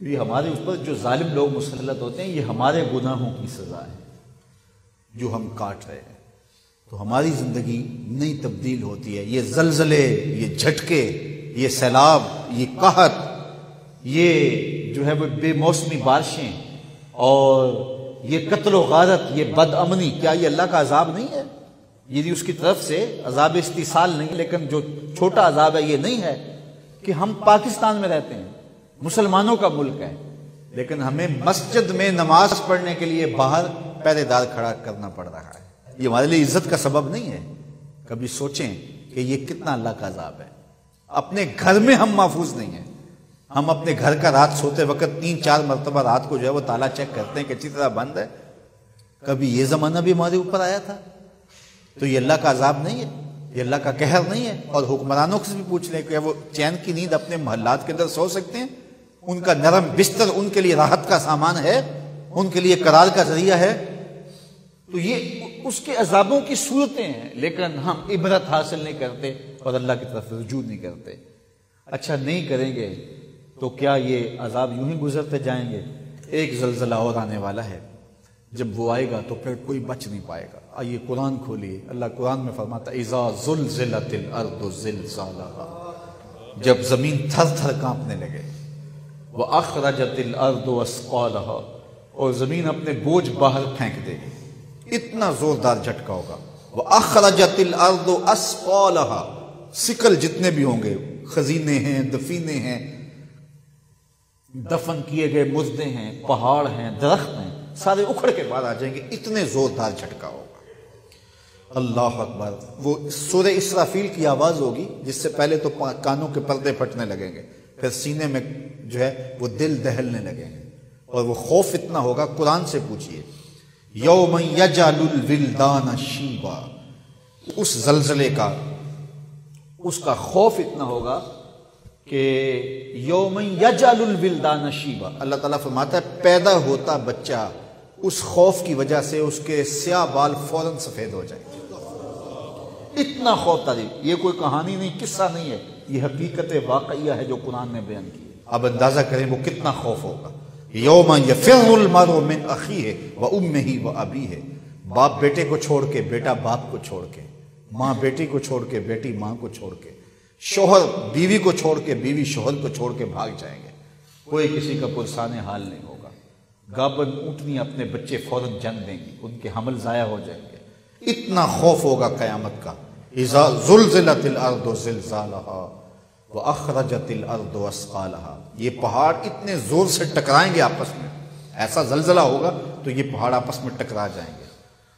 یہ ہمارے اوپر جو ظالم لوگ مسلط ہوتے ہیں، یہ ہمارے گناہوں کی سزا ہے، جو ہم کاٹ رہے ہیں۔ تو ہماری زندگی نئی تبدیل ہوتی ہے۔ یہ زلزلے، یہ جھٹکے، یہ سیلاب، یہ قحط، یہ جو ہے وہ بے موسمی بارشیں اور یہ قتل و غارت، یہ بد امنی۔ کیا یہ اللہ کا عذاب نہیں ہے؟ یہ اس کی طرف سے عذاب استحصال نہیں، لیکن جو چھوٹا عذاب ہے، یہ نہیں ہے کہ ہم پاکستان میں رہتے ہیں۔ مسلمانوں کا ملک ہے۔ لیکن ہمیں مسجد میں نماز پڑھنے کے لیے باہر پہرے دار کھڑا کرنا پڑ رہا ہے۔ یہ ہمارے لیے عزت کا سبب نہیں ہے۔ کبھی سوچیں کہ یہ کتنا اللہ کا عذاب ہے۔ اپنے گھر میں ہم محفوظ نہیں ہیں۔ ہم اپنے گھر کا رات سوتے وقت تین چار مرتبہ رات کو جو ہے وہ تالا چیک کرتے ہیں کہ اچھی طرح بند ہے۔ کبھی یہ زمانہ بھی ہمارے اوپر آیا تھا۔ تو یہ اللہ کا عذاب نہیں ہے۔ یہ اللہ کا قہر نہیں ہے۔ اور حکمرانوں سے بھی پوچھ لیں کہ وہ چین کی نیند اپنے محلات کے اندر سو سکتے ہیں۔ ان کا نرم بستر ان کے لیے راحت کا سامان ہے، ان کے لیے قرار کا ذریعہ ہے۔ تو یہ اس کے عذابوں کی صورتیں ہیں، لیکن ہم عبرت حاصل نہیں کرتے اور اللہ کی طرف رجوع نہیں کرتے۔ اچھا نہیں کریں گے تو کیا یہ عذاب یوں ہی گزرتے جائیں گے؟ ایک زلزلہ اور آنے والا ہے۔ جب وہ آئے گا تو پھر کوئی بچ نہیں پائے گا۔ آئیے قرآن کھولیے۔ اللہ قرآن میں فرماتا اذا زلزلت الارض جب زمین تھر تھر کانپنے لگے۔ وہ اخرجت الارض اسقالها اور زمین اپنے بوجھ باہر پھینک دے گی۔ اتنا زوردار جھٹکا ہوگا۔ وہ اخرجت الارض اسقالها سکل جتنے بھی ہوں گے، خزینے ہیں، دفینے ہیں، دفن کیے گئے مزدے ہیں، پہاڑ ہیں، درخت ہیں، سارے اکھڑ کے بعد آ جائیں گے۔ اتنے زوردار جھٹکا ہوگا۔ اللہ اکبر، وہ سور اسرافیل کی آواز ہوگی، جس سے پہلے تو کانوں کے پردے پھٹنے لگیں گے۔ پھر سینے میں جو ہے وہ دل دہلنے لگیں گے اور وہ خوف اتنا ہوگا، قرآن سے پوچھئے یوم یجال الولدان شیبا۔ اس زلزلے کا، اس کا خوف اتنا ہوگا کہ یوم یجال الولدان شیبا۔ اللہ تعالیٰ فرماتا ہے، پیدا ہوتا بچہ اس خوف کی وجہ سے اس کے سیاہ بال فوراً سفید ہو جائیں اتنا خوف تعریف یہ کوئی کہانی نہیں، قصہ نہیں ہے۔ یہ حقیقت واقعیہ ہے جو قرآن نے بیان کی اب اندازہ کریں وہ کتنا خوف ہوگا۔ یوم یفر المرء من اخیہ و امہ و ابی ہے باپ بیٹے کو چھوڑ کے، بیٹا باپ کو چھوڑ کے۔ ماں بیٹی کو چھوڑ کے، بیٹی ماں کو چھوڑ کے۔ شوہر بیوی کو چھوڑ کے، بیوی شوہر کو چھوڑ کے بھاگ جائیں گے۔ کوئی کسی کا پرسان حال نہیں ہوگا۔ گابن اونٹنی اپنے بچے فوراً جن دیں گی۔ ان کے حمل ضائع ہو جائیں گے۔ اتنا خوف ہوگا قیامت کا۔ اذا زلزلت الارض زلزالها واخرجت الارض اسقالها یہ پہاڑ اتنے زور سے ٹکرائیں گے آپس میں۔ ایسا زلزلہ ہوگا تو یہ پہاڑ آپس میں ٹکرا جائیں گے۔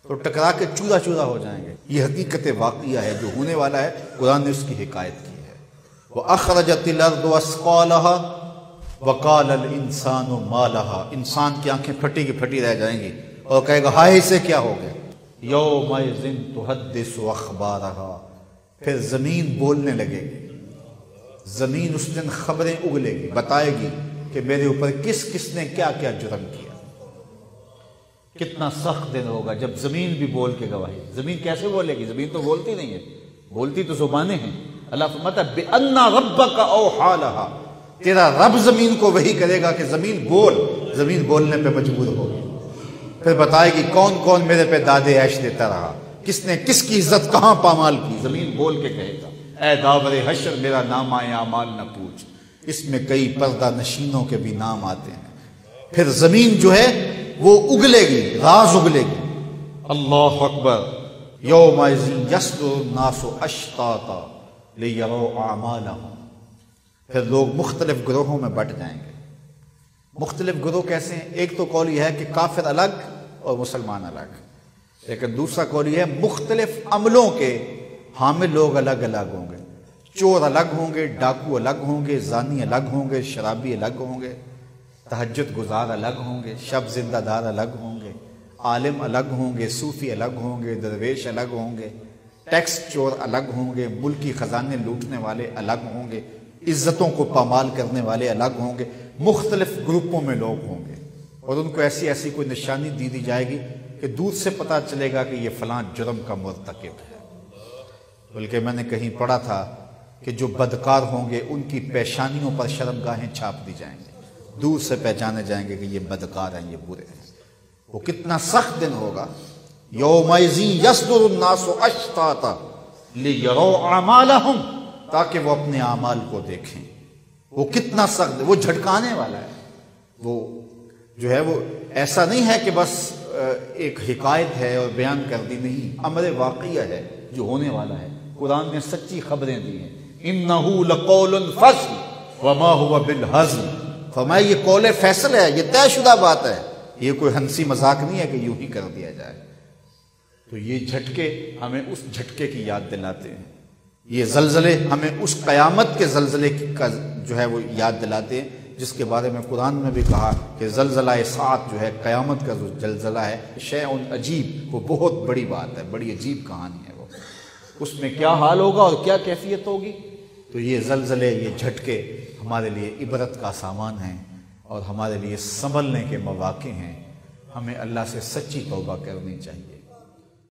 تو ٹکرا کے چودہ چودہ ہو جائیں گے۔ یہ حقیقت واقعہ ہے جو ہونے والا ہے۔ قرآن نے اس کی حکایت کی ہے۔ وہ اخرجت الارض اسقالها وقال الانسان ما انسان کی آنکھیں پھٹی کی پھٹی رہ جائیں گی۔ اور کہے گا، ہائے سے کیا ہو گیا؟ یوم تحدث اخبارها. پھر زمین بولنے لگے گی. زمین اس دن خبریں اگلے گی، بتائے گی کہ میرے اوپر کس کس نے کیا کیا جرم کیا۔ کتنا سخت دن ہوگا جب زمین بھی بول کے گواہی۔ زمین کیسے بولے گی؟ زمین تو بولتی نہیں ہے۔ بولتی تو زبانیں ہیں۔ اللہ فرماتا ہے، بِأَنَّ رَبَّكَ أَوْحَالَهَا تیرا رب زمین کو وہی کرے گا کہ زمین بول۔ زمین بولنے پہ مجبور ہوگی پھر بتائے گی کون کون میرے پہ دادے عیش دیتا رہا؟ کس نے کس کی عزت کہاں پامال کی؟ زمین بول کے کہے گا۔ اے داور حشر، میرا نام آئے اعمال نہ پوچھ۔ اس میں کئی پردہ نشینوں کے بھی نام آتے ہیں۔ پھر زمین جو ہے، وہ اگلے گی، راز اگلے گی۔ اللہ اکبر۔ یوم یسر الناس اشتاتا لیرو پھر لوگ مختلف گروہوں میں بٹ جائیں گے۔ مختلف گروہ کیسے ہیں؟ ایک تو قول یہ ہے کہ کافر الگ اور مسلمان الگ لیکن دوسرا قول یہ ہے مختلف عملوں کے حامل لوگ الگ الگ ہوں گے چور الگ ہوں گے ڈاکو الگ ہوں گے زانی الگ ہوں گے شرابی الگ ہوں گے تہجد گزار الگ ہوں گے شب زندہ دار الگ ہوں گے عالم الگ ہوں گے صوفی الگ ہوں گے درویش الگ ہوں گے ٹیکس چور الگ ہوں گے ملکی خزانے لوٹنے والے الگ ہوں گے عزتوں کو پامال کرنے والے الگ ہوں گے مختلف گروپوں میں لوگ ہوں گے اور ان کو ایسی ایسی کوئی نشانی دی دی جائے گی کہ دودھ سے پتا چلے گا کہ یہ فلاں جرم کا مرتکب ہے۔ بلکہ میں نے کہیں پڑھا تھا کہ جو بدکار ہوں گے، ان کی پیشانیوں پر شرم گاہیں چھاپ دی جائیں گے۔ دور سے پہچانے جائیں گے کہ یہ بدکار ہیں، یہ برے ہیں۔ وہ کتنا سخت دن ہوگا۔ یوم یسدر الناس اشتاتا لیروا اعمالہم، تاکہ وہ اپنے اعمال کو دیکھیں۔ وہ کتنا سخت، وہ جھٹکانے والا ہے۔ وہ جو ہے وہ ایسا نہیں ہے کہ بس ایک حکایت ہے اور بیان کر دی نہیں۔ امر واقعہ ہے جو ہونے والا ہے۔ قرآن نے سچی خبریں دی ہیں۔ انہو لقول فصل وما ہوا بالحزم فرمایا، یہ قول فیصل ہے، یہ طے شدہ بات ہے۔ یہ کوئی ہنسی مذاق نہیں ہے کہ یوں ہی کر دیا جائے۔ تو یہ جھٹکے ہمیں اس جھٹکے کی یاد دلاتے ہیں۔ یہ زلزلے ہمیں اس قیامت کے زلزلے کا جو ہے وہ یاد دلاتے ہیں۔ جس کے بارے میں قرآن میں بھی کہا کہ زلزلہ سات جو ہے قیامت کا جو زلزلہ ہے شے عجیب، وہ بہت بڑی بات ہے، بڑی عجیب کہانی ہے وہ۔ اس میں کیا حال ہوگا اور کیا کیفیت ہوگی؟ تو یہ زلزلے، یہ جھٹکے ہمارے لیے عبرت کا سامان ہیں اور ہمارے لیے سنبھلنے کے مواقع ہیں۔ ہمیں اللہ سے سچی توبہ کرنی چاہیے۔